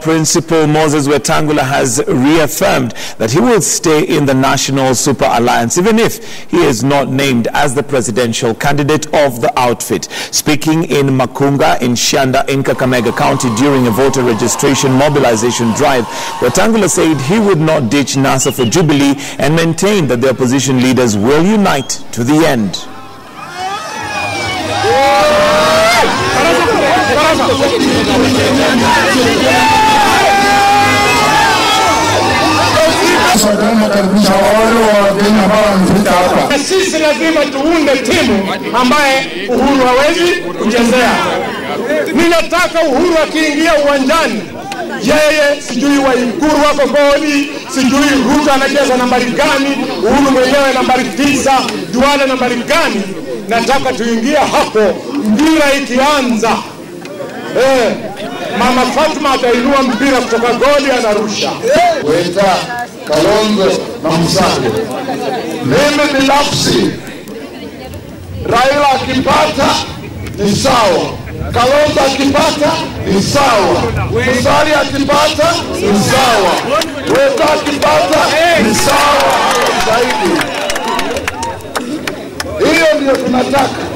principal Moses Wetangula has reaffirmed that he will stay in the National Super Alliance even if he is not named as the presidential candidate of the outfit. Speaking in Makunga in Shanda in Kakamega County during a voter registration mobilization drive, Wetangula said he would not ditch NASA for Jubilee and maintained that the opposition leaders will unite to the end. Nakaribisha wale wa Kenya ambao wamefika hapa. Na sisi lazima tuunde timu ambaye Uhuru hawezi kuchezea. Ninataka Uhuru akiingia uwanjani, yeye sijui Waiguru wako goli, sijui Ruto anacheza nambari gani, Uhuru mwenyewe nambari tisa, Duale nambari gani. Nataka tuingie hapo, mpira ikianza eh, Mama Fatma atainua mpira kutoka goli, anarusha Weta, Kalonzo na Musalia. Mimi binafsi Raila akipata ni sawa, Kalonzo akipata ni sawa, Musalia akipata ni sawa, Weta akipata ni sawa zaidi. Hiyo ndio tunataka.